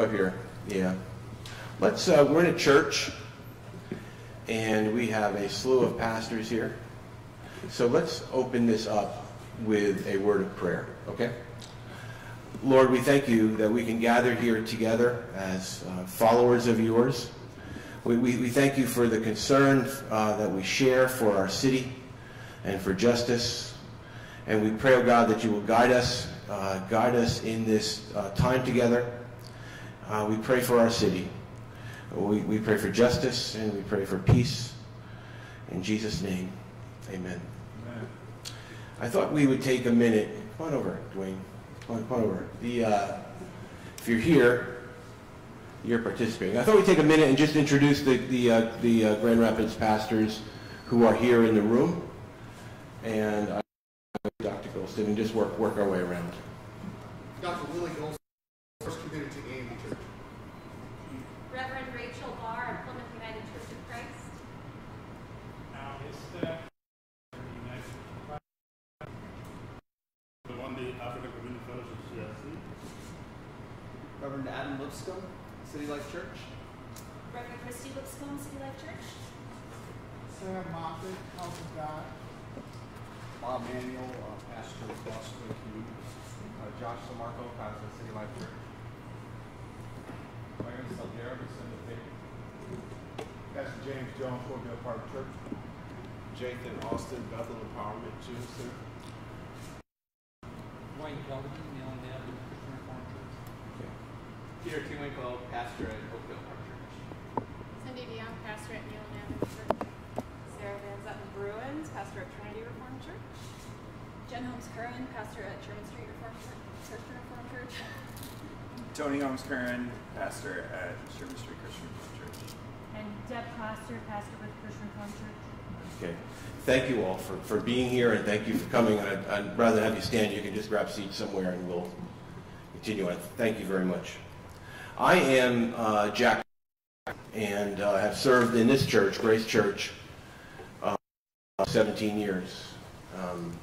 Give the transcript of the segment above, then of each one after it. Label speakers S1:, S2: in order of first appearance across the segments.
S1: up here. Yeah. Let's, uh, we're in a church, and we have a slew of pastors here. So let's open this up with a word of prayer, okay? Lord, we thank you that we can gather here together as uh, followers of yours. We, we, we, thank you for the concern uh, that we share for our city and for justice. And we pray, oh God, that you will guide us, uh, guide us in this uh, time together. Uh, we pray for our city. We, we pray for justice and we pray for peace. In Jesus' name, amen. amen. I thought we would take a minute. Come on over, Dwayne. Come on, come on over. The, uh, if you're here, you're participating. I thought we'd take a minute and just introduce the, the, uh, the uh, Grand Rapids pastors who are here in the room. And I, Dr. Golston, and just work, work our way around.
S2: Dr. Willie Golston, First Community Aim Church.
S3: Reverend Rachel Barr of Plymouth United Church of Christ.
S4: Now, este, the one day African Community Fellowship CRC.
S5: Reverend Adam Lipscomb, City Life Church.
S3: Reverend Christy Lipscomb, City Life Church.
S6: Sam Moffett, House of God.
S5: Bob Manuel, uh, pastor of Boston Community.
S7: Uh, Josh Samarco, pastor of City Life Church.
S8: Larry Salguero, Descendant of David. Pastor James Jones, Fordville Park Church.
S9: Jathan Austin, Bethel Empowerment Tuesday.
S10: Wayne Kelvin, Neland Avenue Christian Reformed Church.
S5: Okay. Peter Twinkle, pastor at Oakdale Park Church.
S11: Cindy DeYoung, pastor at Neland Avenue Church.
S12: Sarah Van Zetten Bruins, pastor at Trinity Reformed Church.
S13: Jen Holmes Curran, pastor at Sherman Street Reformed Church. Christian Reformed Church.
S14: Tony Holmes Curran, pastor at Sherman Street Christian Reformed Church.
S15: And Deb Coster, pastor with Christian Reformed Church.
S1: Okay. Thank you all for, for being here and thank you for coming. I'd, I'd rather have you stand. You can just grab seats somewhere and we'll continue on. Thank you very much. I am uh, Jack and uh, have served in this church, Grace Church, uh, 17 years. Um,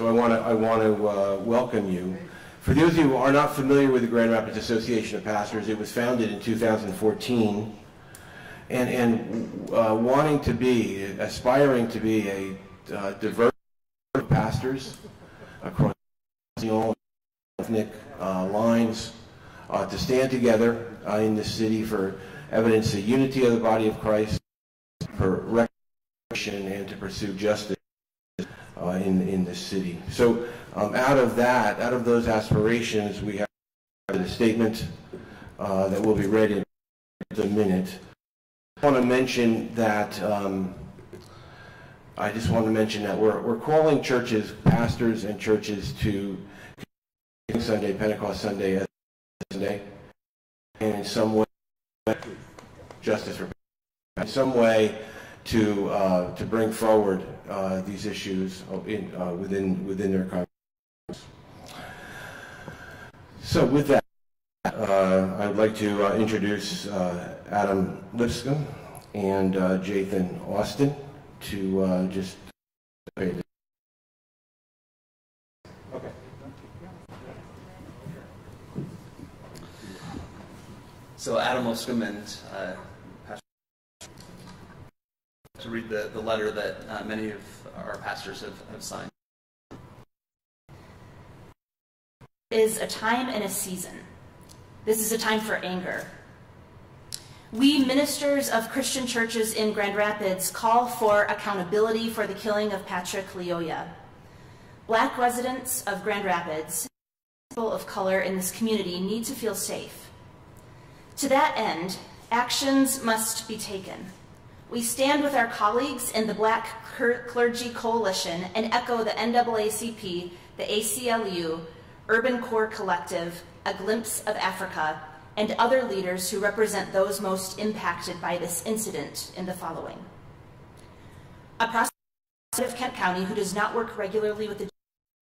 S1: so I want to I want to uh, welcome you. For those of you who are not familiar with the Grand Rapids Association of Pastors, it was founded in 2014 and, and uh, wanting to be, aspiring to be a uh, diverse of pastors across all ethnic uh, lines uh, to stand together uh, in the city for evidence of unity of the body of Christ, for recognition, and to pursue justice in, in the city. So um, out of that, out of those aspirations, we have a statement that will be read in a minute. I want to mention that um, I just want to mention that we're, we're calling churches, pastors and churches to Sunday, Pentecost Sunday as Sunday, and in some way, justice in some way to uh, to bring forward uh, these issues in, uh, within within their congregations. So with that. Uh, I'd like to uh, introduce uh, Adam Lipscomb and uh, Jathan Austin to uh, just Okay.
S5: So Adam Lipscomb and uh, read the, the letter that uh, many of our pastors have, have signed.
S16: Is a time and a season this is a time for anger. We ministers of Christian churches in Grand Rapids call for accountability for the killing of Patrick Lyoya. Black residents of Grand Rapids, people of color in this community need to feel safe. To that end, actions must be taken. We stand with our colleagues in the Black Clergy Coalition and echo the NAACP, the ACLU, Urban Core Collective, a Glimpse of Africa, and other leaders who represent those most impacted by this incident in the following. A prosecutor of Kent County who does not work regularly with the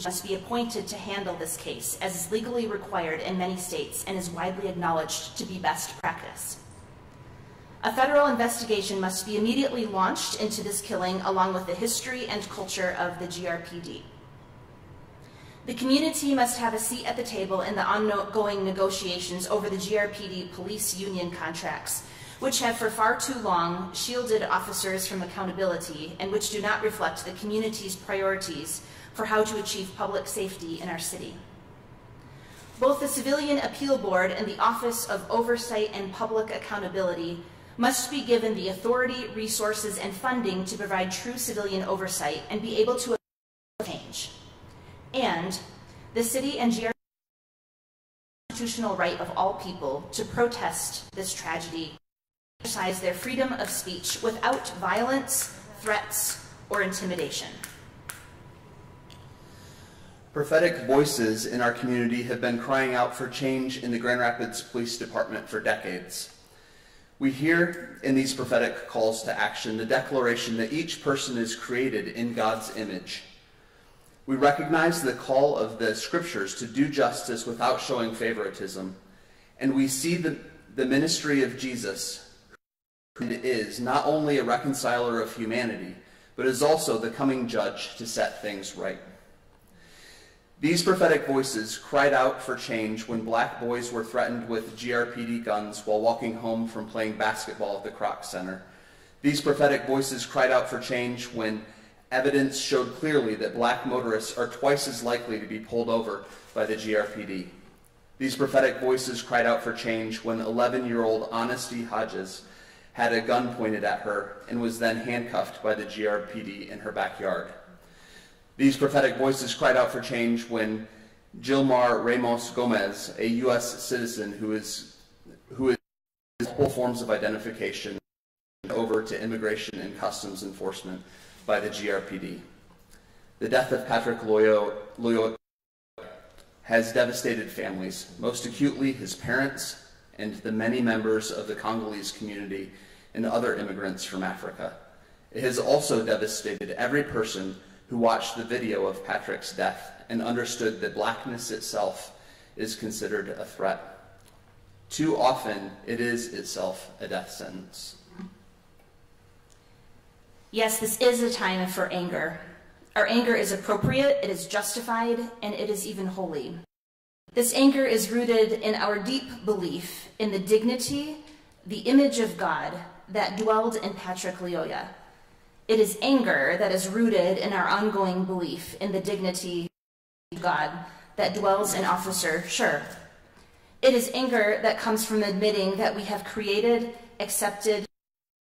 S16: must be appointed to handle this case, as is legally required in many states and is widely acknowledged to be best practice. A federal investigation must be immediately launched into this killing along with the history and culture of the GRPD. The community must have a seat at the table in the ongoing negotiations over the GRPD police union contracts, which have for far too long shielded officers from accountability and which do not reflect the community's priorities for how to achieve public safety in our city. Both the Civilian Appeal Board and the Office of Oversight and Public Accountability must be given the authority, resources, and funding to provide true civilian oversight and be able to change. And the city and GR constitutional right of all people to protest this tragedy, exercise their freedom of speech without violence, threats, or intimidation.
S5: Prophetic voices in our community have been crying out for change in the Grand Rapids Police Department for decades. We hear in these prophetic calls to action the declaration that each person is created in God's image. We recognize the call of the scriptures to do justice without showing favoritism, and we see the, the ministry of Jesus, who is not only a reconciler of humanity, but is also the coming judge to set things right. These prophetic voices cried out for change when black boys were threatened with GRPD guns while walking home from playing basketball at the Kroc Center. These prophetic voices cried out for change when evidence showed clearly that black motorists are twice as likely to be pulled over by the GRPD. These prophetic voices cried out for change when 11-year-old Honesty Hodges had a gun pointed at her and was then handcuffed by the GRPD in her backyard. These prophetic voices cried out for change when Jilmar Ramos Gomez, a U.S. citizen who is who is multiple forms of identification over to Immigration and Customs Enforcement by the GRPD. The death of Patrick Lyoya, has devastated families, most acutely his parents and the many members of the Congolese community and other immigrants from Africa. It has also devastated every person who watched the video of Patrick's death and understood that blackness itself is considered a threat. Too often, it is itself a death sentence.
S16: Yes, this is a time for anger. Our anger is appropriate, it is justified, and it is even holy. This anger is rooted in our deep belief in the dignity, the image of God that dwelled in Patrick Lyoya. It is anger that is rooted in our ongoing belief in the dignity of God that dwells in Officer Schurr. It is anger that comes from admitting that we have created, accepted,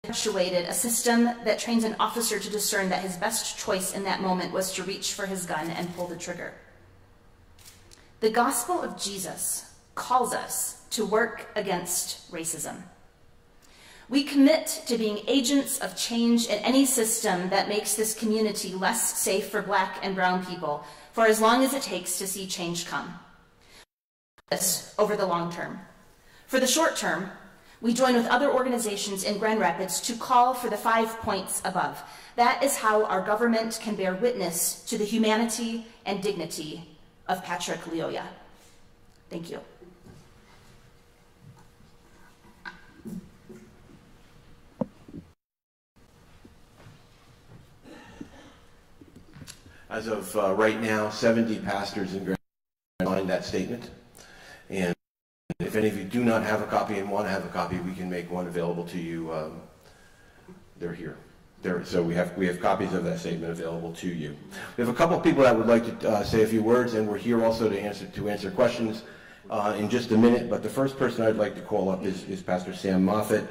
S16: perpetuated a system that trains an officer to discern that his best choice in that moment was to reach for his gun and pull the trigger. The gospel of Jesus calls us to work against racism. We commit to being agents of change in any system that makes this community less safe for black and brown people for as long as it takes to see change come. This over the long term. For the short term, we join with other organizations in Grand Rapids to call for the five points above. That is how our government can bear witness to the humanity and dignity of Patrick Lyoya. Thank you.
S1: As of uh, right now, 70 pastors in Grand signed that statement. And if any of you do not have a copy and want to have a copy, we can make one available to you. Um, they're here. There, so we have we have copies of that statement available to you. We have a couple of people that would like to uh, say a few words, and we're here also to answer to answer questions uh, in just a minute. But the first person I'd like to call up is, is Pastor Sam Moffat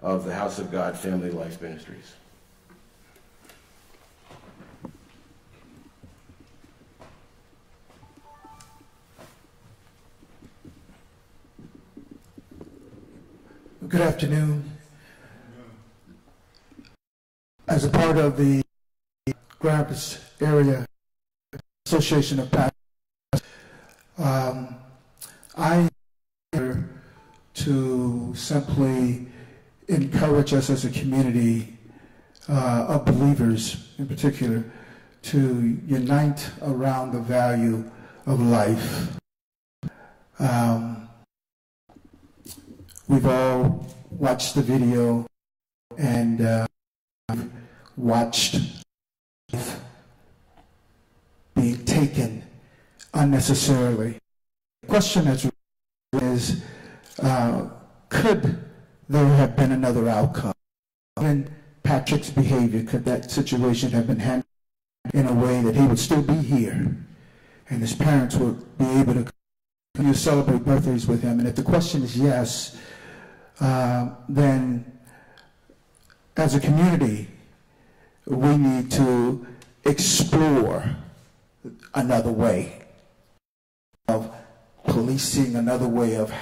S1: of the House of God Family Life Ministries.
S6: Good afternoon. As a part of the Rapids Area Association of Pastors, um, I here to simply encourage us as a community uh, of believers in particular to unite around the value of life. Um, we've all watched the video and uh, watched being taken unnecessarily. The question that's is, uh, could there have been another outcome? In Patrick's behavior, could that situation have been handled in a way that he would still be here and his parents would be able to celebrate birthdays with him? And if the question is yes, uh, then as a community, we need to explore another way of policing, another way of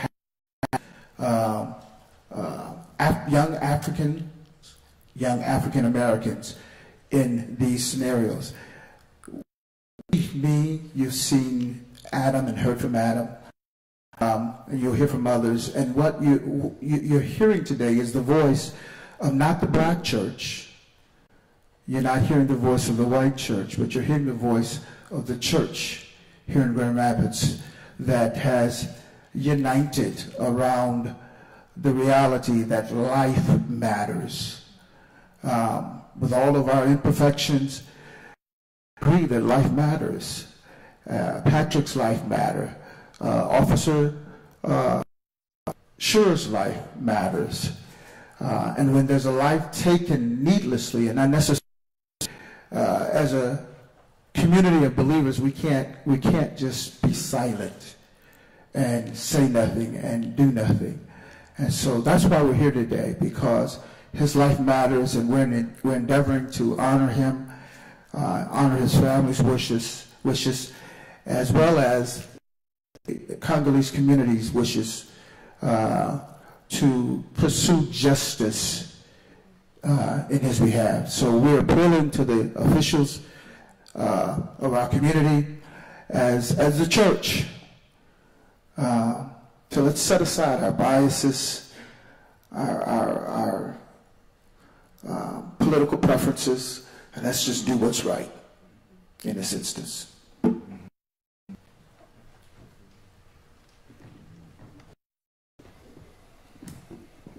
S6: uh, uh, Af young African, young African Americans in these scenarios. Me, you've seen Adam and heard from Adam. Um, you'll hear from others. And what you, you're hearing today is the voice of not the black church. You're not hearing the voice of the white church, but you're hearing the voice of the church here in Grand Rapids that has united around the reality that life matters. Um, with all of our imperfections, agree that life matters. Uh, Patrick's life matter. Uh, Officer uh, Schurr's life matters. Uh, and when there's a life taken needlessly and unnecessarily, uh, as a community of believers, we can't, we can't just be silent and say nothing and do nothing. And so that's why we're here today, because his life matters and we're, in, we're endeavoring to honor him, uh, honor his family's wishes, wishes, as well as the Congolese community's wishes uh, to pursue justice uh, in his behalf. So we're appealing to the officials uh, of our community as, as the church uh, so let's set aside our biases, our, our, our uh, political preferences, and let's just do what's right in this instance.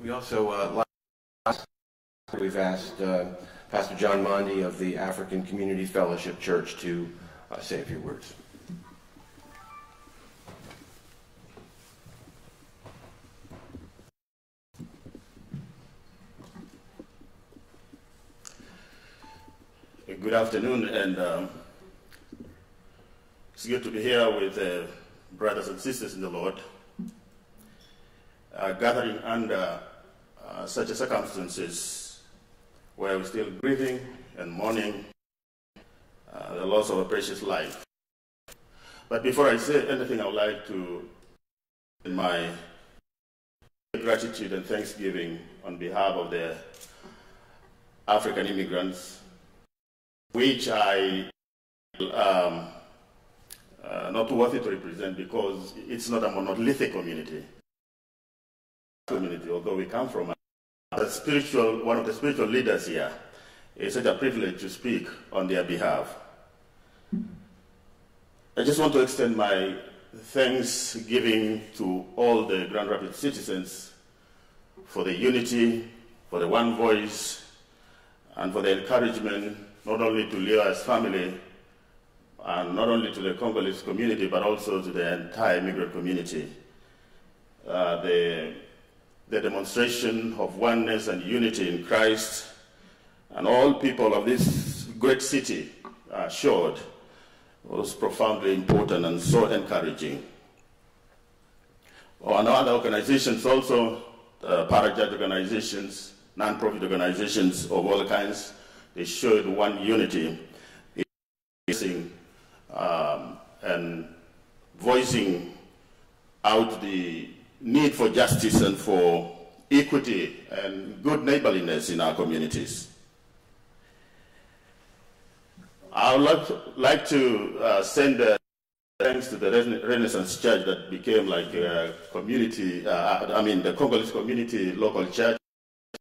S1: We also, uh, last we've asked uh, Pastor John Mondi of the African Community Fellowship Church to uh, say a few words.
S4: Good afternoon, and um, it's good to be here with uh, brothers and sisters in the Lord, gathering under uh, such circumstances where we're still grieving and mourning uh, the loss of a precious life. But before I say anything, I would like to in my gratitude and thanksgiving on behalf of the African immigrants which I um, uh, not worthy to represent because it's not a monolithic community. Community, although we come from a spiritual, one of the spiritual leaders here, it's such a privilege to speak on their behalf. I just want to extend my thanksgiving to all the Grand Rapids citizens for the unity, for the one voice, and for the encouragement not only to Leo's family, and not only to the Congolese community, but also to the entire immigrant community. Uh, the, the demonstration of oneness and unity in Christ, and all people of this great city uh, showed was profoundly important and so encouraging. And other organizations also, uh, para-church organizations, non-profit organizations of all kinds, they showed one unity in um, and voicing out the need for justice and for equity and good neighborliness in our communities. I would like to, like to uh, send uh, thanks to the Renaissance Church that became like a community, uh, I mean the Congolese community local church,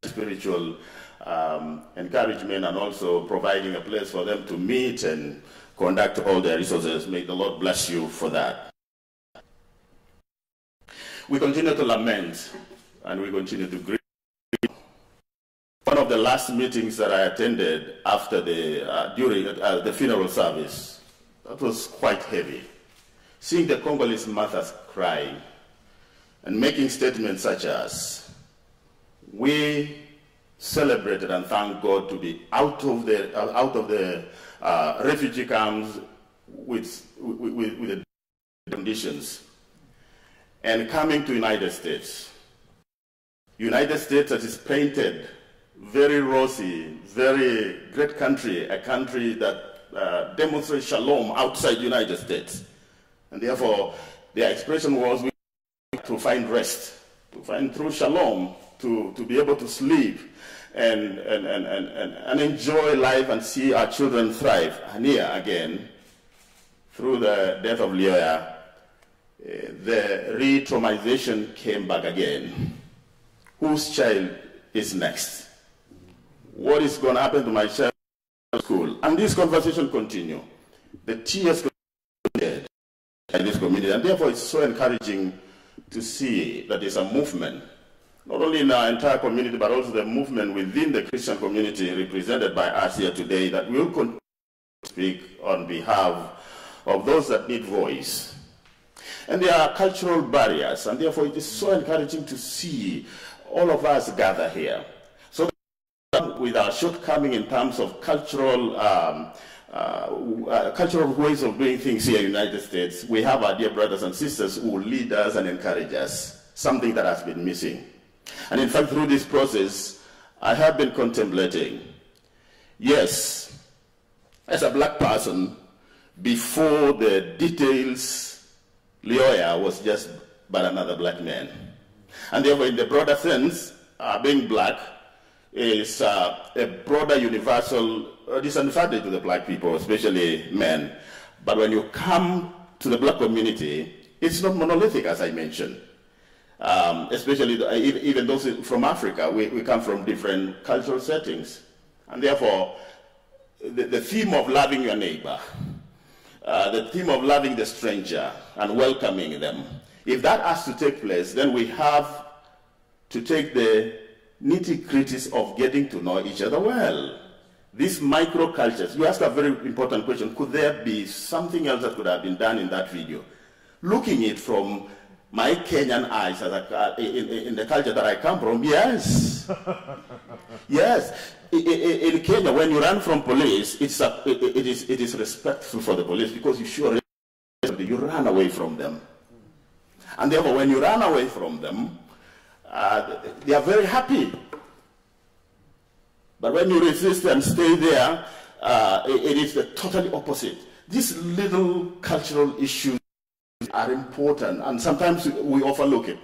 S4: spiritual um, encouragement and also providing a place for them to meet and conduct all their resources. May the Lord bless you for that. We continue to lament and we continue to grieve. One of the last meetings that I attended after the, uh, during uh, the funeral service, that was quite heavy. seeing the Congolese mothers crying and making statements such as, we celebrated and thanked God to be out of the, uh, out of the uh, refugee camps with, with, with the conditions and coming to United States. United States that is painted very rosy, very great country, a country that uh, demonstrates shalom outside United States. And therefore, their expression was we to find rest, to find true shalom, to, to be able to sleep and, and, and, and, and, enjoy life and see our children thrive. Here again, through the death of Lyoya, uh, the re-traumatization came back again. Whose child is next? What is going to happen to my child in school? And this conversation continue. The tears continue in this community, and therefore it's so encouraging to see that there's a movement, not only in our entire community, but also the movement within the Christian community represented by us here today that will continue to speak on behalf of those that need voice. And there are cultural barriers, and therefore it is so encouraging to see all of us gather here. So with our shortcoming in terms of cultural um, uh, uh, cultural ways of doing things here in the United States, we have our dear brothers and sisters who lead us and encourage us, something that has been missing. And in fact, through this process, I have been contemplating, yes, as a black person, before the details, Lyoya was just but another black man. And therefore, in the broader sense, uh, being black is uh, a broader universal uh, disadvantage to the black people, especially men. But when you come to the black community, it's not monolithic, as I mentioned. Um, especially the, even those from Africa, we, we come from different cultural settings. And therefore, the, the theme of loving your neighbor, uh, the theme of loving the stranger and welcoming them, if that has to take place, then we have to take the nitty-gritties of getting to know each other well. These microcultures, you asked a very important question, could there be something else that could have been done in that video? Looking it from my Kenyan eyes a, in, in, the culture that I come from, yes. yes. In, Kenya, when you run from police, it's a, it, is, it is respectful for the police because you sure you run away from them. And therefore, when you run away from them, uh, they are very happy. But when you resist and stay there, uh, it, it is the totally opposite. These little cultural issues are important, and sometimes we overlook it.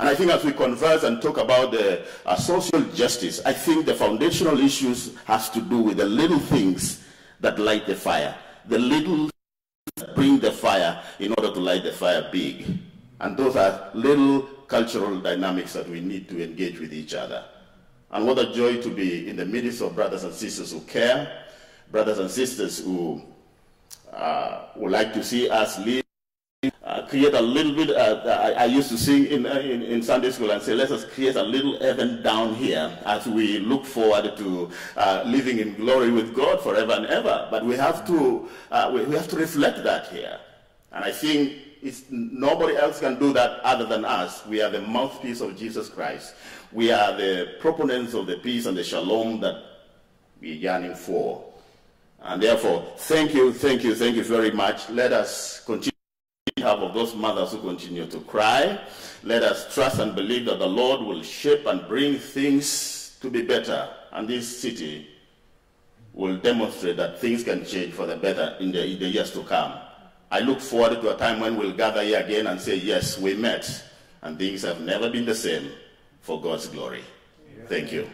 S4: And I think as we converse and talk about the uh, social justice, I think the foundational issues has to do with the little things that light the fire, the little that bring the fire in order to light the fire big. And those are little cultural dynamics that we need to engage with each other. And what a joy to be in the midst of brothers and sisters who care, brothers and sisters who uh, would like to see us live, create a little bit, uh, I, I, used to sing in, uh, in, in, Sunday school and say, let us create a little heaven down here as we look forward to uh, living in glory with God forever and ever. But we have to, we, we have to reflect that here. And I think it's, nobody else can do that other than us. We are the mouthpiece of Jesus Christ. We are the proponents of the peace and the shalom that we're yearning for. And therefore, thank you, thank you, thank you very much. Let us continue have of those mothers who continue to cry. Let us trust and believe that the Lord will shape and bring things to be better. And this city will demonstrate that things can change for the better in the, in the years to come. I look forward to a time when we'll gather here again and say, yes, we met, and things have never been the same for God's glory. Thank you.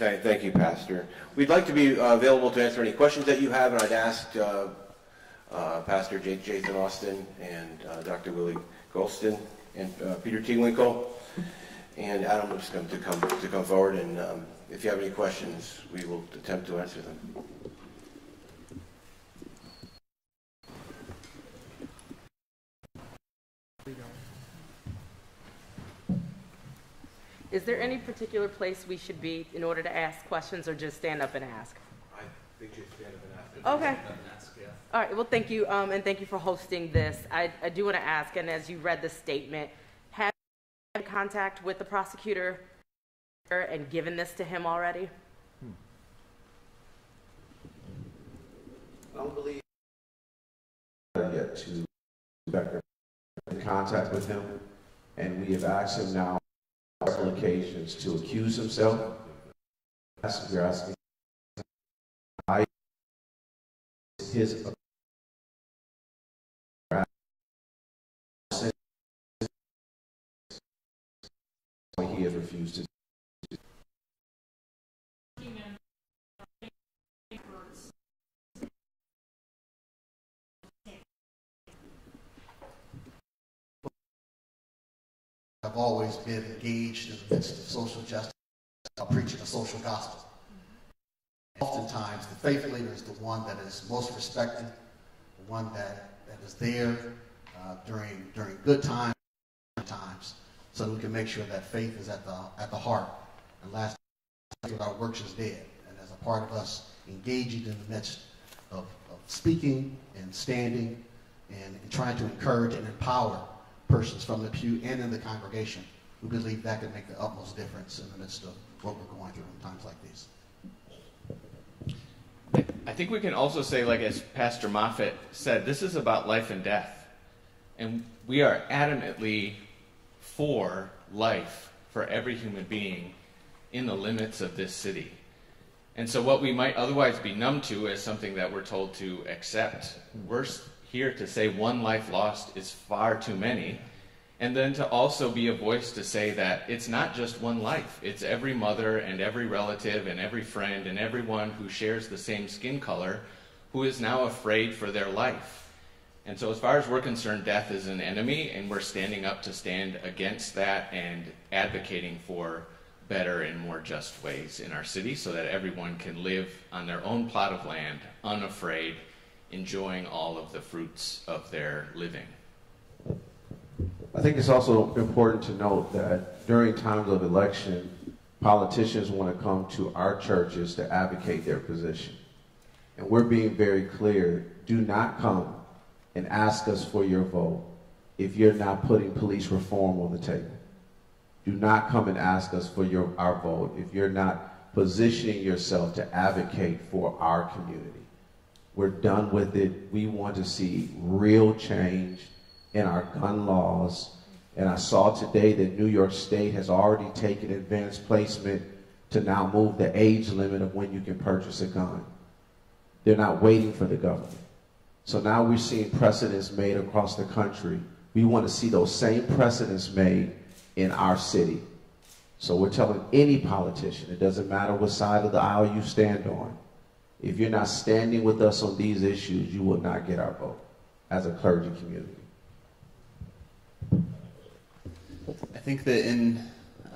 S1: Thank you, Pastor. We'd like to be uh, available to answer any questions that you have, and I'd ask uh, uh, Pastor J Jathan Austin and uh, Dr. Willie Golston and uh, Peter Winkle and Adam going to come to come forward, and um, if you have any questions, we will attempt to answer them.
S17: Is
S12: Is there any particular place we should be in order to ask questions or just stand up and ask?
S1: I think you stand up and ask.
S12: Okay. All right, well, thank you, um, and thank you for hosting this. I, I do want to ask, and as you read the statement, have you had contact with the prosecutor and given this to him already?
S9: I don't believe yet to Becker in contact with him, and we have asked him now on several occasions to accuse himself. We're asking I- his he has refused to
S2: I've always been engaged in the midst of social justice, uh, preaching a social gospel. Oftentimes, the faith leader is the one that is most respected, the one that, that is there uh, during, during good times, times, so that we can make sure that faith is at the, at the heart. And last, our works is dead. And as a part of us engaging in the midst of, of speaking and standing and, and trying to encourage and empower persons from the pew and in the congregation, we believe that can make the utmost difference in the midst of what we're going through in times like these.
S17: I think we can also say, like as Pastor Moffat said, this is about life and death. And we are adamantly for life for every human being in the limits of this city. And so, what we might otherwise be numb to is something that we're told to accept. We're here to say one life lost is far too many. And then to also be a voice to say that it's not just one life, it's every mother and every relative and every friend and everyone who shares the same skin color who is now afraid for their life. And so, as far as we're concerned, death is an enemy, and we're standing up to stand against that and advocating for better and more just ways in our city so that everyone can live on their own plot of land, unafraid, enjoying all of the fruits of their living.
S9: I think it's also important to note that during times of election, politicians want to come to our churches to advocate their position. And we're being very clear do not come and ask us for your vote if you're not putting police reform on the table. Do not come and ask us for your, our vote if you're not positioning yourself to advocate for our community. We're done with it. We want to see real change in our gun laws. And I saw today that New York State has already taken advanced placement to now move the age limit of when you can purchase a gun. They're not waiting for the government. So now we're seeing precedents made across the country. We want to see those same precedents made in our city. So we're telling any politician, it doesn't matter what side of the aisle you stand on, if you're not standing with us on these issues, you will not get our vote as a clergy community.
S5: I think that in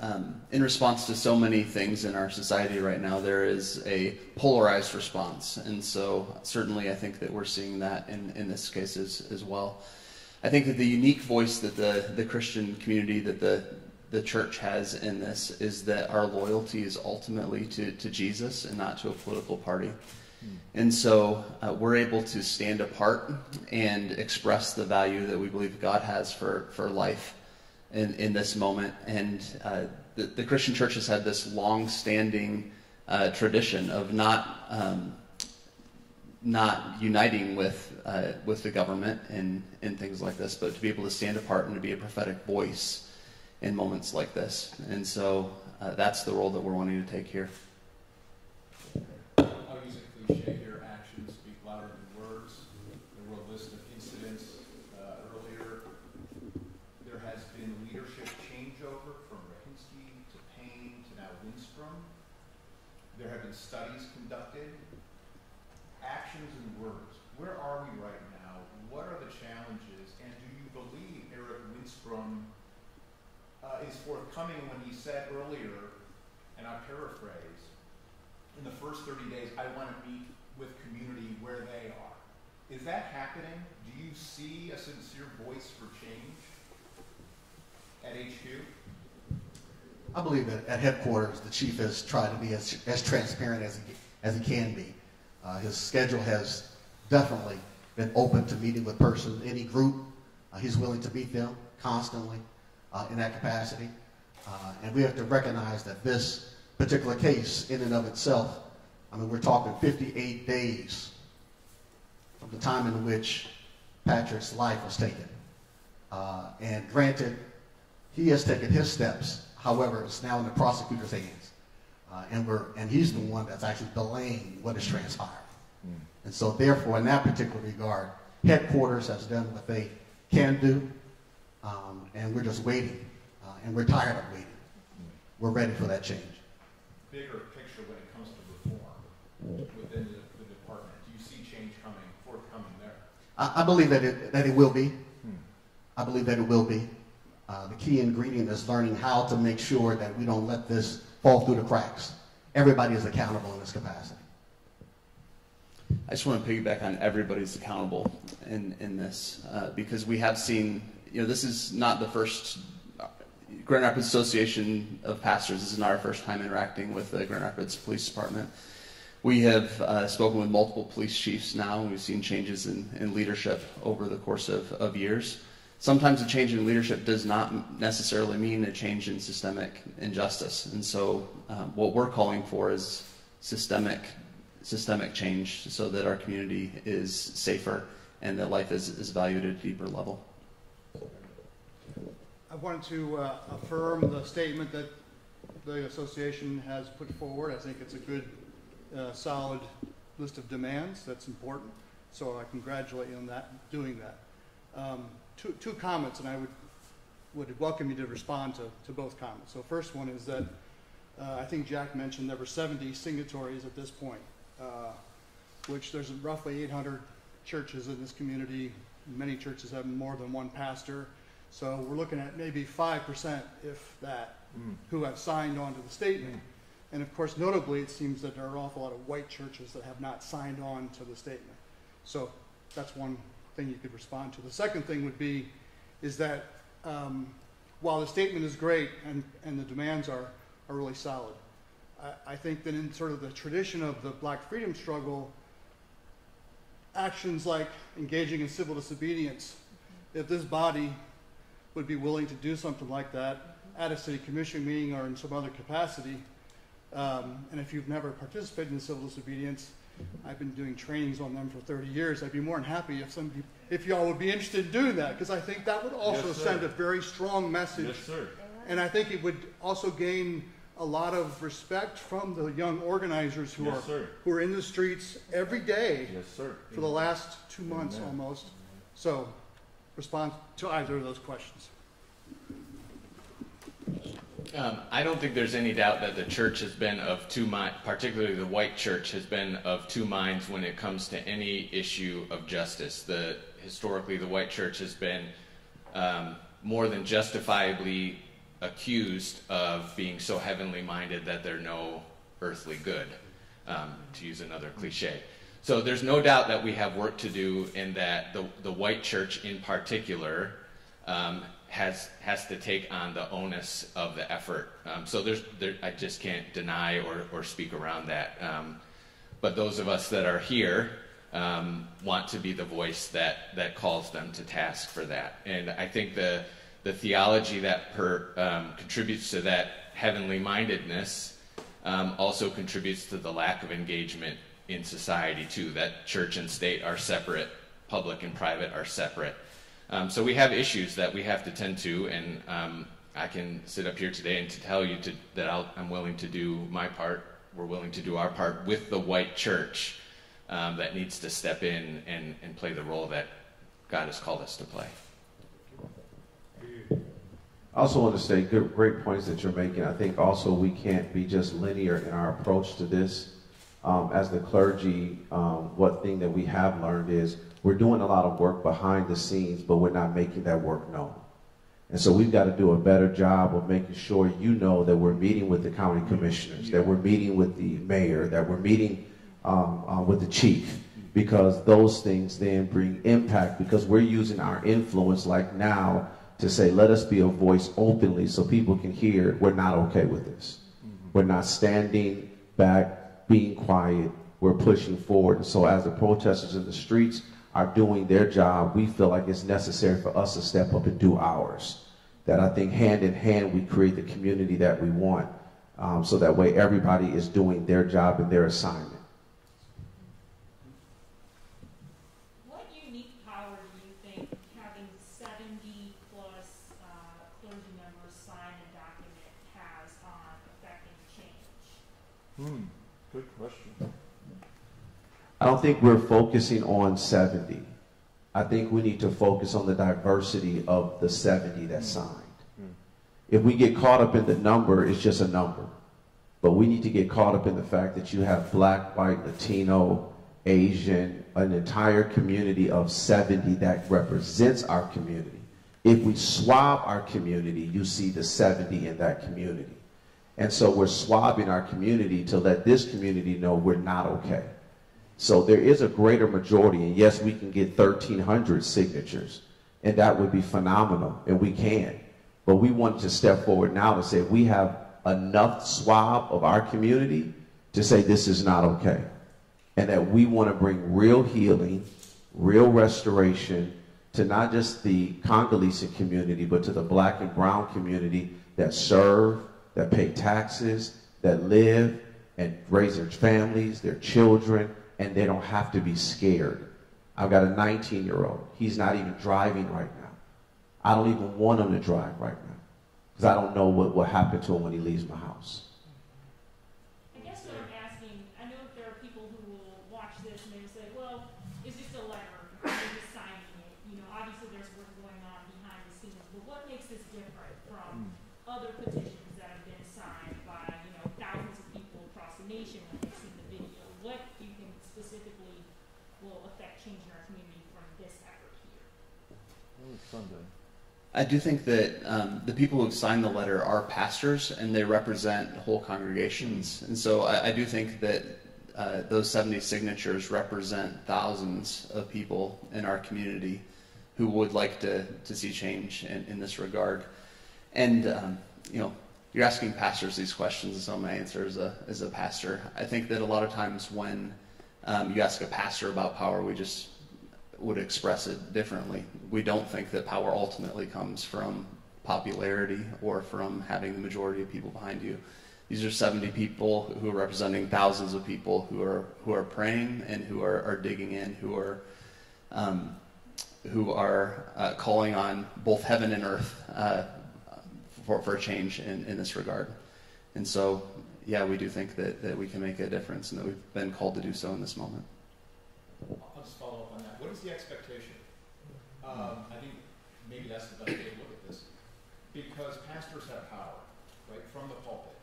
S5: um, in response to so many things in our society right now, there is a polarized response, and so certainly I think that we're seeing that in in this case as, as well. I think that the unique voice that the the Christian community that the the church has in this is that our loyalty is ultimately to, to Jesus and not to a political party. And so uh, we're able to stand apart and express the value that we believe God has for, for life in, in this moment. And uh, the, the, Christian church has had this long standing uh, tradition of not, um, not uniting with, uh, with the government and, and things like this, but to be able to stand apart and to be a prophetic voice in moments like this. And so uh, that's the role that we're wanting to take here.
S7: I'll use a cliche here actions speak louder than words. There were a list of incidents uh, earlier. There has been leadership changeover from Rahinsky to Payne to now Winstrom. There have been studies conducted. Actions and words. Where are we right now? What are the challenges? And do you believe Eric Winstrom uh, is forthcoming when he said earlier, and I paraphrase, in the first 30 days, I want to meet with community where they are. Is that happening? Do you see a sincere voice for change at HQ?
S2: I believe that at headquarters, the chief has tried to be as, as transparent as he, as he can be. Uh, his schedule has definitely been open to meeting with person, any group. Uh, he's willing to meet them constantly uh, in that capacity. Uh, and we have to recognize that this particular case, in and of itself, I mean, we're talking 58 days from the time in which Patrick's life was taken. Uh, and granted, he has taken his steps. However, it's now in the prosecutor's hands. Uh, and, we're, and he's the one that's actually delaying what has transpired. Mm. And so, therefore, in that particular regard, headquarters has done what they can do, um, and we're just waiting. Uh, and we're tired of waiting. We're ready for that change.
S7: Bigger picture when it comes to reform within the, the department. Do you see change coming, forthcoming there?
S2: I, I believe that it, that it will be. Hmm. I believe that it will be. Uh, the key ingredient is learning how to make sure that we don't let this fall through the cracks. Everybody is accountable in this capacity.
S5: I just want to piggyback on everybody's accountable in, in this uh, because we have seen, you know, this is not the first. Uh, Grand Rapids Association of Pastors this is not our first time interacting with the Grand Rapids Police Department. We have uh, spoken with multiple police chiefs now, and we've seen changes in, in leadership over the course of, of years sometimes a change in leadership does not necessarily mean a change in systemic injustice. And so, um, what we're calling for is systemic systemic change, so that our community is safer and that life is, is valued at a deeper level.
S8: I wanted to uh, affirm the statement that the association has put forward. I think it's a good, uh, solid list of demands. That's important. So I congratulate you on that, doing that. Um, two, two comments, and I would, would welcome you to respond to, to both comments. So first one is that uh, I think Jack mentioned there were 70 signatories at this point, uh, which there's roughly 800 churches in this community. Many churches have more than one pastor. So we're looking at maybe 5%, if that, mm. who have signed on to the statement. Mm. And of course, notably, it seems that there are an awful lot of white churches that have not signed on to the statement. So that's one thing you could respond to. The second thing would be is that um, while the statement is great and, and the demands are, are really solid, I, I think that in sort of the tradition of the black freedom struggle, actions like engaging in civil disobedience, if this body would be willing to do something like that at a city commission meeting or in some other capacity, um, and if you've never participated in civil disobedience, I've been doing trainings on them for 30 years. I'd be more than happy if some if y'all would be interested in doing that, because I think that would also yes, send a very strong message.
S4: Yes, sir.
S8: And I think it would also gain a lot of respect from the young organizers who
S4: yes,
S8: are
S4: sir.
S8: who are in the streets every day
S4: yes, sir.
S8: for the last two months Amen. almost. So, respond to either of those questions.
S17: Um, I don't think there's any doubt that the church has been of two minds, particularly the white church has been of two minds when it comes to any issue of justice. The historically, the white church has been um, more than justifiably accused of being so heavenly minded that they're no earthly good, um, to use another cliche. So there's no doubt that we have work to do, and that the the white church in particular um, has has to take on the onus of the effort. Um, so there's there, I just can't deny or or speak around that. Um, but those of us that are here um, want to be the voice that that calls them to task for that. And I think the the theology that per, um, contributes to that heavenly mindedness um, also contributes to the lack of engagement in society too. That church and state are separate, public and private are separate. Um, so we have issues that we have to tend to, and um, I can sit up here today and to tell you to, that i am willing to do my part. We're willing to do our part with the white church um, that needs to step in and, and play the role that God has called us to play.
S9: I also want to say good, great points that you're making. I think also we can't be just linear in our approach to this. Um, as the clergy, um, what thing that we have learned is we're doing a lot of work behind the scenes, but we're not making that work known. And so we've got to do a better job of making sure you know that we're meeting with the county commissioners, that we're meeting with the mayor, that we're meeting um, uh, with the chief, because those things then bring impact because we're using our influence like now to say, let us be a voice openly so people can hear we're not okay with this. We're not standing back, being quiet. We're pushing forward. And so as the protesters in the streets are doing their job, we feel like it's necessary for us to step up and do ours. That I think hand in hand we create the community that we want. Um, so that way everybody is doing their job and their assignment.
S15: What unique power do you think having 70 plus uh, clergy members sign a document has on affecting change?
S18: Hmm, good question.
S9: I don't think we're focusing on 70. I think we need to focus on the diversity of the 70 that signed. Hmm. If we get caught up in the number, it's just a number. But we need to get caught up in the fact that you have black, white, Latino, Asian, an entire community of 70 that represents our community. If we swab our community, you see the 70 in that community. And so we're swabbing our community to let this community know we're not okay. So there is a greater majority, and yes, we can get 1,300 signatures, and that would be phenomenal, and we can. But we want to step forward now to say we have enough swab of our community to say this is not okay. And that we want to bring real healing, real restoration to not just the Congolese community, but to the black and brown community that serve, that pay taxes, that live and raise their families, their children, and they don't have to be scared. I've got a 19 year old. He's not even driving right now. I don't even want him to drive right now because I don't know what will happen to him when he leaves my house.
S15: I guess what I'm asking, I know there are people who will watch this and they will say, well, it's just a letter, they're just signing it. You know, obviously there's work going on behind the scenes, but what makes this different from other petitions that have been signed by, you know, thousands of people across the nation when they've seen the video? What do you think specifically will affect change in our community from this effort here?
S18: Sunday.
S5: I do think that um, the people who have signed the letter are pastors and they represent whole congregations. And so I, I do think that uh, those 70 signatures represent thousands of people in our community who would like to, to see change in, in this regard. And, um, you know, you're asking pastors these questions, and so my answer is a, as a pastor. I think that a lot of times when um, you ask a pastor about power, we just would express it differently. We don't think that power ultimately comes from popularity or from having the majority of people behind you. These are 70 people who are representing thousands of people who are who are praying and who are, are digging in, who are um, who are uh, calling on both heaven and earth uh, for, for change in, in this regard. And so, yeah, we do think that, that we can make a difference and that we've been called to do so in this moment.
S7: The expectation? Um, I think maybe that's the best way to look at this. Because pastors have power, right, from the pulpit.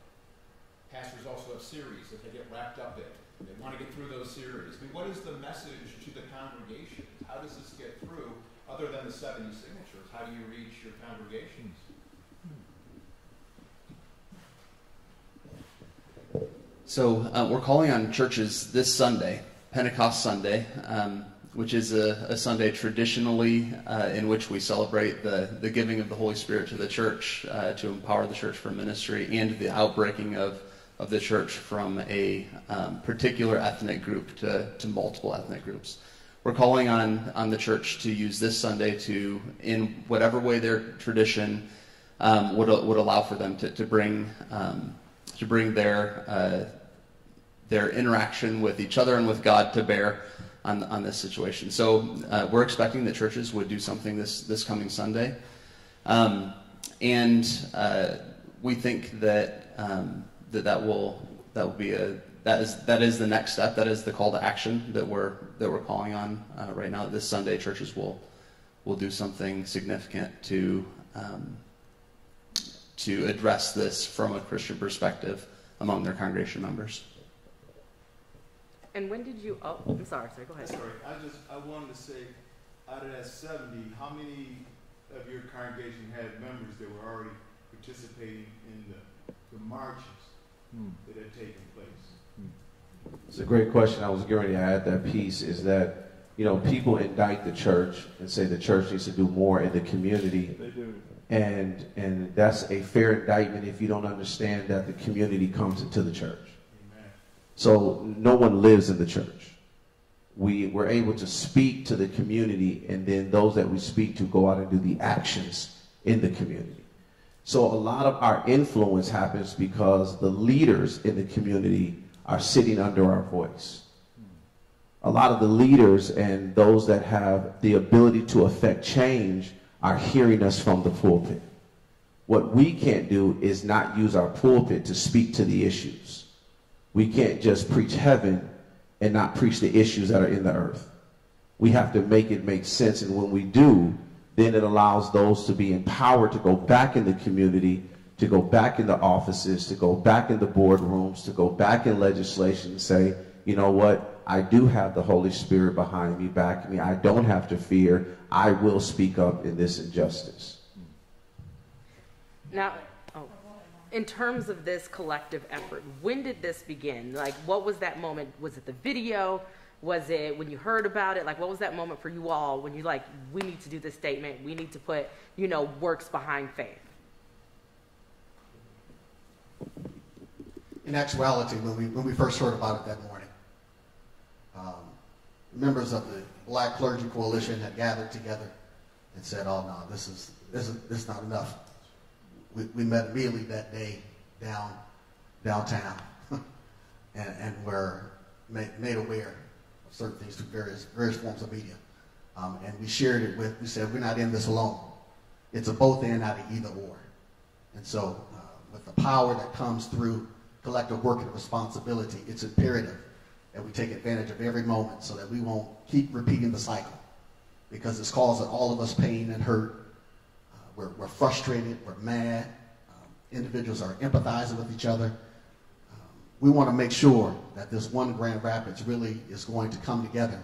S7: Pastors also have series that they get wrapped up in. They want to get through those series. I mean, what is the message to the congregation? How does this get through, other than the 70 signatures? How do you reach your congregations?
S5: So uh, we're calling on churches this Sunday, Pentecost Sunday, um, which is a, a Sunday traditionally uh, in which we celebrate the, the giving of the Holy Spirit to the church uh, to empower the church for ministry and the outbreaking of, of the church from a um, particular ethnic group to, to multiple ethnic groups. We're calling on, on the church to use this Sunday to, in whatever way their tradition um, would, would allow for them to, to bring, um, to bring their, uh, their interaction with each other and with God to bear on, on this situation. So uh, we're expecting that churches would do something this, this coming Sunday. Um, and uh, we think that, um, that that will, that will be a, that is, that is the next step. That is the call to action that we're, that we're calling on uh, right now. This Sunday, churches will, will do something significant to, um, to address this from a Christian perspective among their congregation members.
S12: And when did you, oh, I'm sorry, sorry, go ahead.
S18: Sorry, I just, I wanted to say, out of that seventy, how many of your congregation had members that were already participating in the, the marches hmm. that had taken place? Hmm.
S9: It's a great question. I was going to add that piece is that you know, people indict the church and say the church needs to do more in the community.
S18: They do.
S9: And, and that's a fair indictment if you don't understand that the community comes into the church. So no one lives in the church. We were able to speak to the community, and then those that we speak to go out and do the actions in the community. So a lot of our influence happens because the leaders in the community are sitting under our voice. A lot of the leaders and those that have the ability to affect change are hearing us from the pulpit. What we can't do is not use our pulpit to speak to the issues. We can't just preach heaven and not preach the issues that are in the earth. We have to make it make sense, and when we do, then it allows those to be empowered to go back in the community, to go back in the offices, to go back in the boardrooms, to go back in legislation and say, you know what, I do have the Holy Spirit behind me, backing me. I don't have to fear. I will speak up in this injustice.
S12: Now, in terms of this collective effort, when did this begin? Like, what was that moment? Was it the video? Was it when you heard about it? Like, what was that moment for you all when you like, we need to do this statement. We need to put, you know, works behind faith.
S2: In actuality, when we, when we first heard about it that morning, um, members of the Black Clergy Coalition had gathered together and said, oh no, this is, this is, this is not enough. We, we met immediately that day down, downtown and, and were made, made aware of certain things through various, various forms of media. Um, and we shared it with, we said, we're not in this alone. It's a both and, not an either or. And so uh, with the power that comes through collective work and responsibility, it's imperative that we take advantage of every moment so that we won't keep repeating the cycle because it's causing all of us pain and hurt. We're, we're, frustrated, we're mad, um, individuals are empathizing with each other. Um, we want to make sure that this one Grand Rapids really is going to come together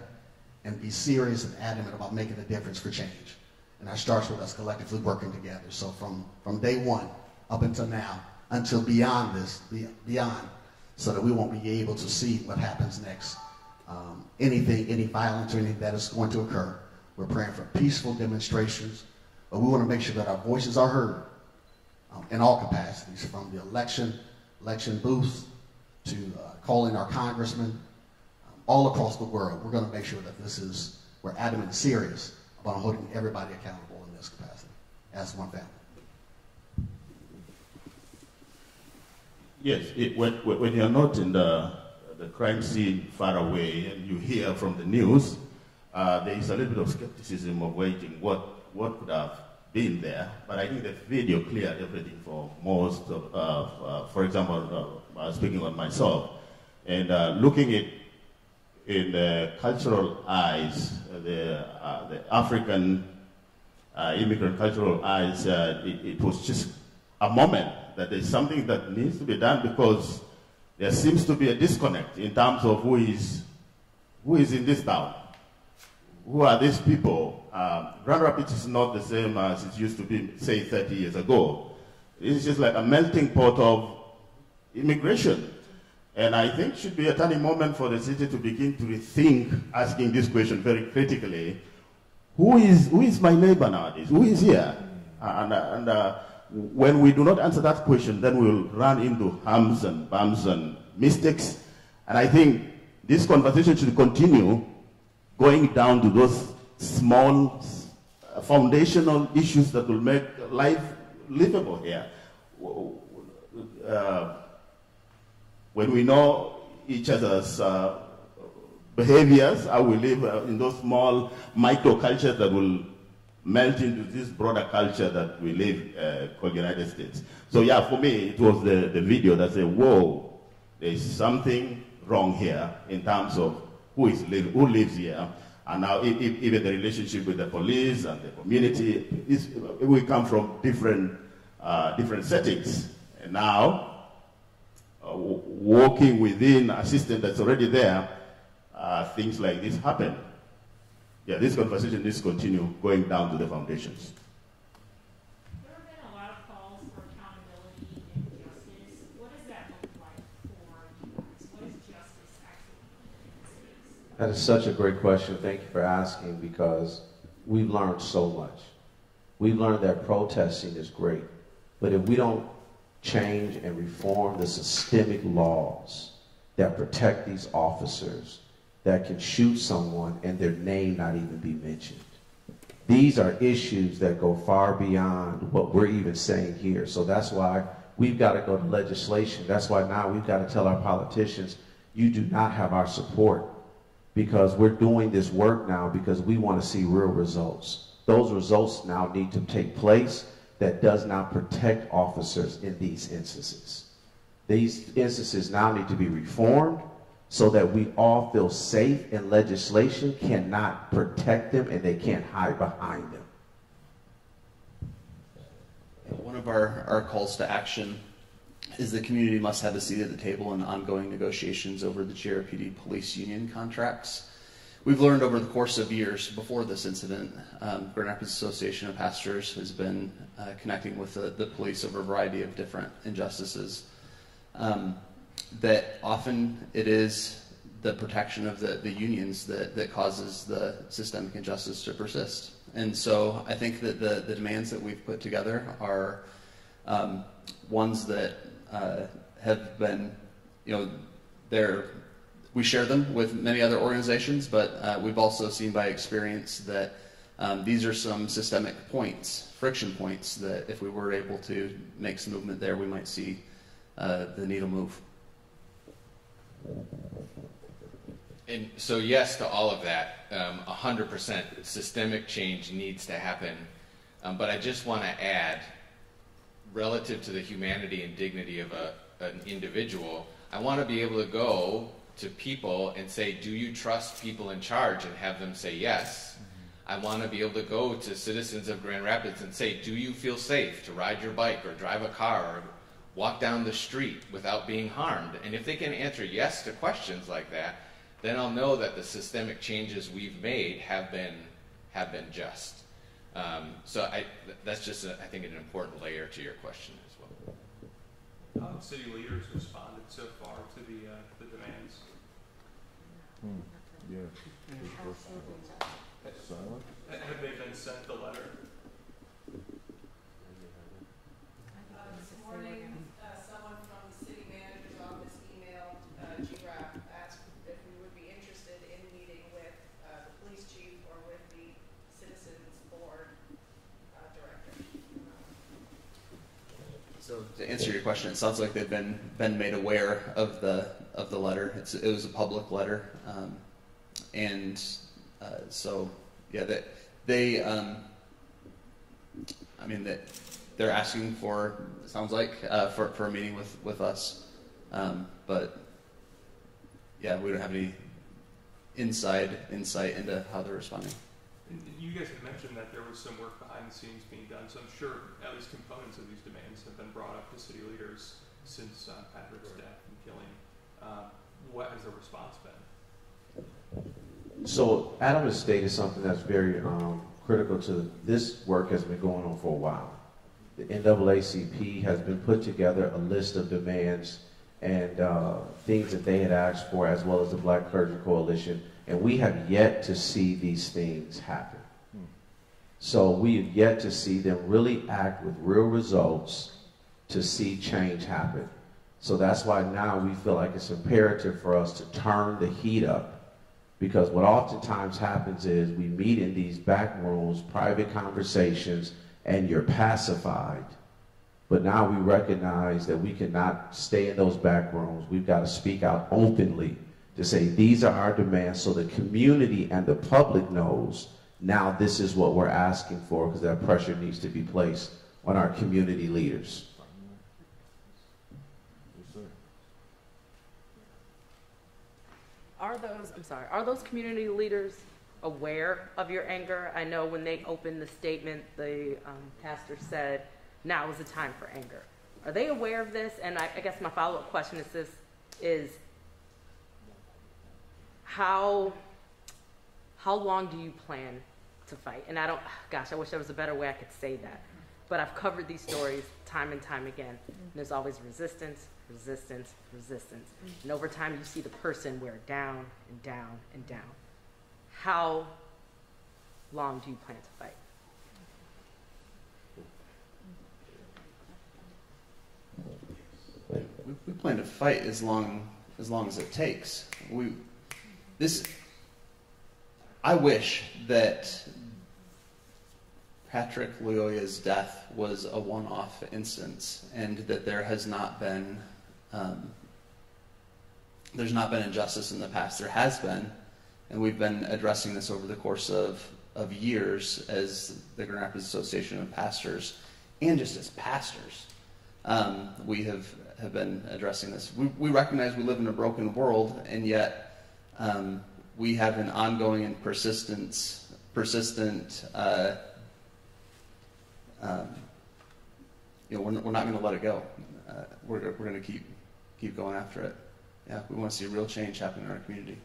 S2: and be serious and adamant about making a difference for change. And that starts with us collectively working together. So from, from day one up until now, until beyond this, beyond, so that we won't be able to see what happens next. Um, anything, any violence or anything that is going to occur. We're praying for peaceful demonstrations, but we want to make sure that our voices are heard um, in all capacities, from the election, election booths, to uh, calling our congressmen, um, all across the world. We're going to make sure that this is, we're adamant and serious about holding everybody accountable in this capacity as one family.
S4: Yes, it, when, when you're not in the, the crime scene far away and you hear from the news, uh, there is a little bit of skepticism of waiting what, what could have been there. But I think the video cleared everything for most of, uh, uh, for example, uh, speaking on myself, and uh, looking at in the cultural eyes, the, uh, the African immigrant cultural eyes, it, it was just a moment that there's something that needs to be done because there seems to be a disconnect in terms of who is, who is in this town. Who are these people? Um, Grand Rapids is not the same as it used to be, say, 30 years ago. It's just like a melting pot of immigration. And I think should be a turning moment for the city to begin to rethink asking this question very critically. Who is, who is my neighbor nowadays? Who is here? And, and uh, when we do not answer that question, then we'll run into harms and bumps and mistakes. And I think this conversation should continue going down to those small uh, foundational issues that will make life livable here. Uh, when we know each other's uh, behaviors, how we live uh, in those small microcultures that will melt into this broader culture that we live uh, called the United States. So yeah, for me, it was the, the video that said, whoa, there's something wrong here in terms of who is who lives here. And now even the relationship with the police and the community, is, we come from different, uh, different settings. And now, uh, working within a system that's already there, uh, things like this happen yeah, this conversation needs to continue going down to the foundations.
S15: There have been a lot of calls for accountability and justice. What does that is
S9: such a great question. Thank you for asking because we've learned so much. We've learned that protesting is great, but if we don't change and reform the systemic laws that protect these officers that can shoot someone and their name not even be mentioned, these are issues that go far beyond what we're even saying here. So that's why we've got to go to legislation. That's why now we've got to tell our politicians, you do not have our support because we're doing this work now because we want to see real results. Those results now need to take place that does not protect officers in these instances. These instances now need to be reformed so that we all feel safe and legislation cannot protect them and they can't hide behind them.
S5: One of our, our calls to action is the community must have a seat at the table in ongoing negotiations over the GRPD police union contracts. We've learned over the course of years before this incident, um, Grand Rapids Association of Pastors has been uh, connecting with the, the, police over a variety of different injustices. Um, that often it is the protection of the, the unions that, that causes the systemic injustice to persist. And so I think that the, the demands that we've put together are um, ones that uh, have been, you know, they're, we share them with many other organizations, but uh, we've also seen by experience that um, these are some systemic points, friction points, that if we were able to make some movement there, we might see uh, the needle move.
S17: And so, yes to all of that. Um, 100% systemic change needs to happen. Um, but I just want to add relative to the humanity and dignity of a, an individual, I want to be able to go to people and say, do you trust people in charge and have them say yes. Mm-hmm. I want to be able to go to citizens of Grand Rapids and say, do you feel safe to ride your bike or drive a car or walk down the street without being harmed? And if they can answer yes to questions like that, then I'll know that the systemic changes we've made have been, have been just. Um, so I, that's just, a, I think, an important layer to your question as well.
S19: How have city leaders responded so far to the, uh, the demands?
S9: Hmm. Yeah.
S19: Have they been sent the letter?
S20: Uh, this morning, uh, someone from the city manager's office emailed uh, GRAP, asked if we would be interested in meeting with uh, the police chief or with the citizens board uh, director.
S5: So answer your question, it sounds like they've been been made aware of the of the letter. It's, it was a public letter, um, and uh, so yeah, that they, um, I mean that they're asking for sounds like uh, for for a meeting with with us, um, but yeah, we don't have any inside insight into how they're responding.
S19: And you guys had mentioned that there was some work behind the scenes being done, so I'm sure at least components of these demands have been brought up to city leaders since uh, Patrick's death and killing. Uh, what has the response been?
S9: So Adam has stated something that's very um, critical to this work has been going on for a while. The NAACP has been put together a list of demands and uh, things that they had asked for, as well as the Black Clergy Coalition, and we have yet to see these things happen. So we have yet to see them really act with real results to see change happen. So that's why now we feel like it's imperative for us to turn the heat up because what oftentimes happens is we meet in these back rooms, private conversations, and you're pacified. But now we recognize that we cannot stay in those back rooms. We've got to speak out openly to say these are our demands so the community and the public knows now this is what we're asking for because that pressure needs to be placed on our community leaders.
S12: Are those, I'm sorry, are those community leaders aware of your anger? I know when they opened the statement, the um, pastor said, now is the time for anger. Are they aware of this? And I, I guess my follow-up question is this, is how, how long do you plan to fight? And I don't, gosh, I wish there was a better way I could say that. But I've covered these stories time and time again. And there's always resistance, resistance, resistance. And over time, you see the person wear down and down and down. How long do you plan to fight?
S5: We, we plan to fight as long as long as it takes. We this I wish that Patrick Lyoya's death was a one-off instance, and that there has not been um, there's not been injustice in the past. There has been, and we've been addressing this over the course of of years as the Grand Rapids Association of Pastors, and just as pastors. Um, we have have been addressing this. We, we recognize we live in a broken world, and yet um, we have an ongoing and persistence, persistent. Uh, um, you know, we're, we're not going to let it go. Uh, we're we're going to keep keep going after it. Yeah, we want to see real change happen in our community.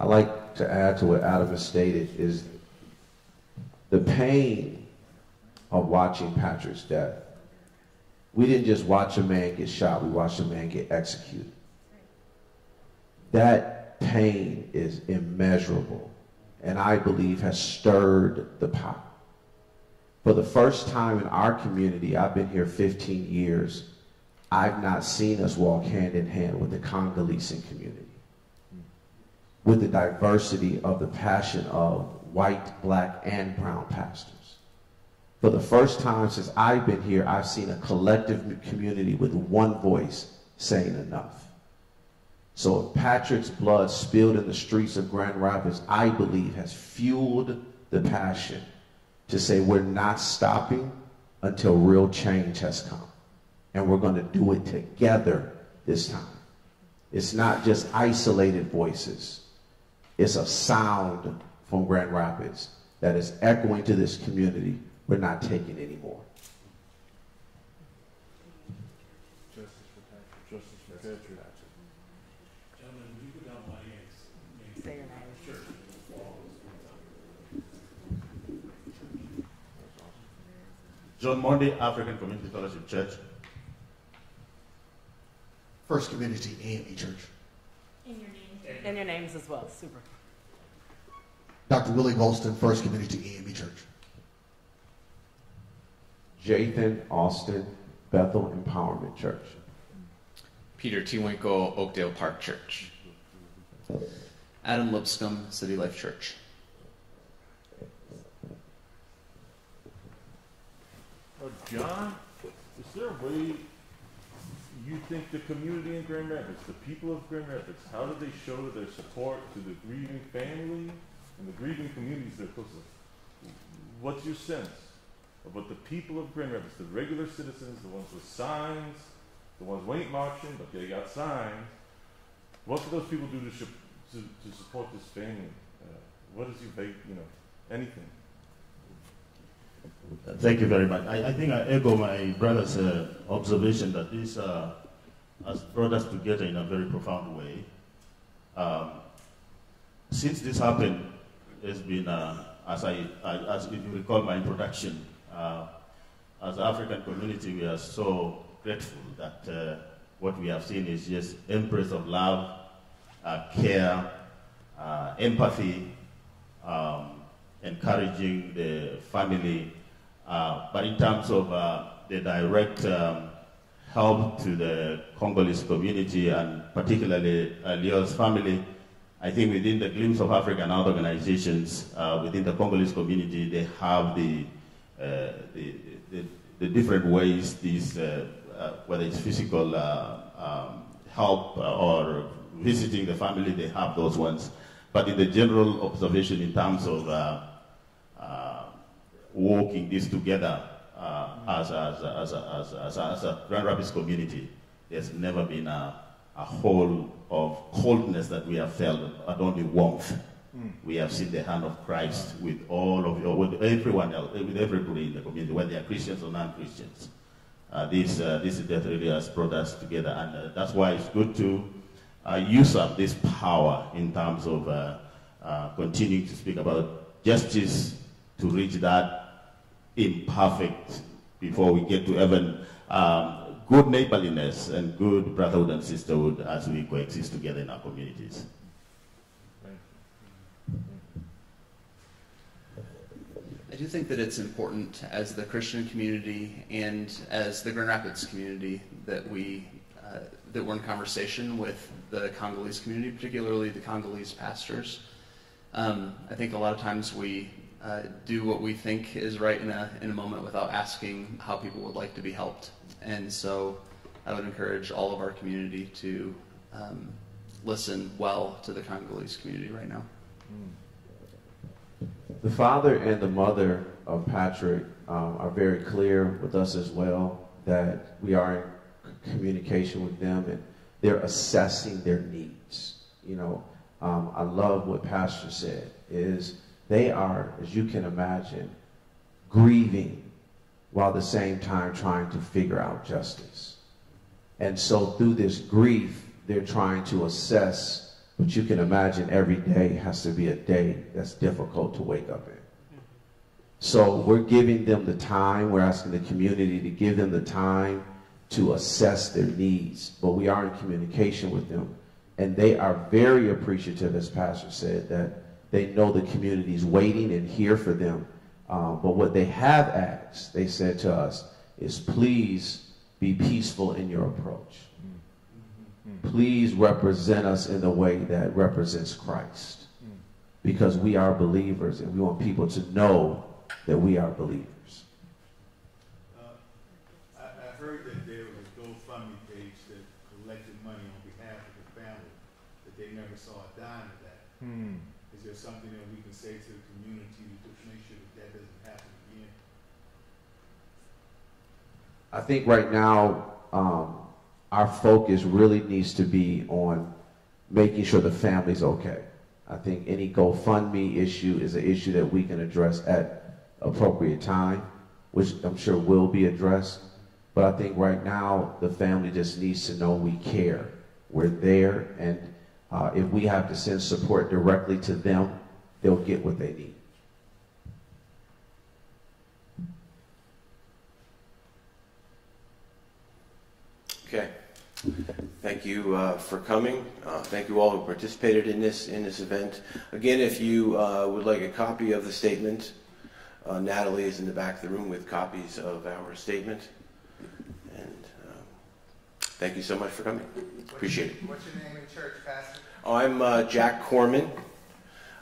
S9: I like to add to what Adam has stated is the pain of watching Patrick's death. We didn't just watch a man get shot, we watched a man get executed. That pain is immeasurable and I believe has stirred the pot. For the first time in our community, I've been here 15 years, I've not seen us walk hand in hand with the Congolese community, with the diversity of the passion of white, black, and brown pastors. For the first time since I've been here, I've seen a collective community with one voice saying enough. So Patrick's blood spilled in the streets of Grand Rapids, I believe, has fueled the passion to say we're not stopping until real change has come. And we're going to do it together this time. It's not just isolated voices. It's a sound from Grand Rapids that is echoing to this community we're not taking anymore.
S18: Justice for Patrick. Justice for Patrick.
S21: Gentlemen, will you down my name?
S12: Say your name.
S21: Sure.
S22: John Monday, African Community Fellowship Church.
S2: First Community AME Church.
S15: In your name.
S12: And your names as well. Super.
S2: Dr. Willie Golston, First Community AME Church.
S9: Jathan Austin Bethel Empowerment Church.
S17: Peter TeWinkle, Oakdale Park Church.
S5: Adam Lipscomb, City Life Church.
S18: Uh, John, is there a way you think the community in Grand Rapids, the people of Grand Rapids, how do they show their support to the grieving family and the grieving communities they're close to? What's your sense about the people of Grand Rapids, the regular citizens, the ones with signs, the ones who ain't marching but they got signs? What do those people do to, to, to support this family? Uh, your big, you know, anything?
S4: Thank you very much. I, I think I echo my brother's uh, observation that this uh, has brought us together in a very profound way. Um, since this happened, it's been, uh, as I, I, as if you recall my introduction, uh, as African community, we are so grateful that uh, what we have seen is just embrace of love, uh, care, uh, empathy, um, encouraging the family. Uh, but in terms of uh, the direct um, help to the Congolese community and particularly Leo's family, I think within the Glimpse of Africa and other organizations within the Congolese community, they have the, the, the, the, different ways these, uh, uh, whether it's physical uh, um, help or visiting the family, they have those ones. But in the general observation in terms of uh, uh, working this together uh, as, as, as, as, as, a Grand Rapids community, there's never been a, a whole of coldness that we have felt, but only warmth. We have seen the hand of Christ with all of you, with everyone else, with everybody in the community, whether they are Christians or non-Christians. Uh, this, uh, this death really has brought us together, and uh, that's why it's good to uh, use up this power in terms of uh, uh, continuing to speak about justice to reach that imperfect
S23: before we get to heaven. Um, good neighborliness and good brotherhood and sisterhood as we coexist together in our communities.
S5: Do think that it's important as the Christian community and as the Grand Rapids community that we uh, that we're in conversation with the Congolese community, particularly the Congolese pastors. Um, I think a lot of times we uh, do what we think is right in a in a moment without asking how people would like to be helped, and so I would encourage all of our community to um, listen well to the Congolese community right now.
S9: Mm. The father and the mother of Patrick um, are very clear with us as well that we are in communication with them and they're assessing their needs. You know, um, I love what Pastor said is they are, as you can imagine, grieving while at the same time trying to figure out justice. And so through this grief, they're trying to assess but you can imagine every day has to be a day that's difficult to wake up in. So we're giving them the time, we're asking the community to give them the time to assess their needs, but we are in communication with them. And they are very appreciative, as Pastor said, that they know the community is waiting and here for them. Um, but what they have asked, they said to us, is please be peaceful in your approach please represent us in the way that represents Christ. Because we are believers and we want people to know that we are believers.
S24: Uh, I, I heard that there was a GoFundMe page that collected money on behalf of the family, that they never saw a dime of that.
S18: Hmm.
S24: Is there something that we can say to the community to make sure that that doesn't happen again?
S9: I think right now, um, our focus really needs to be on making sure the family's okay. I think any GoFundMe issue is an issue that we can address at appropriate time, which I'm sure will be addressed. But I think right now the family just needs to know we care. We're there, and uh, if we have to send support directly to them, they'll get what they need.
S1: Okay. Thank you uh, for coming. Uh, thank you all who participated in this in this event. Again, if you uh, would like a copy of the statement, uh, Natalie is in the back of the room with copies of our statement. And um, thank you so much for coming. Appreciate it.
S25: What's your name in church, Pastor?
S1: I'm uh, Jack Corman,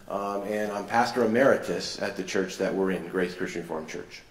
S1: um, and I'm pastor emeritus at the church that we're in, Grace Christian Reformed Church.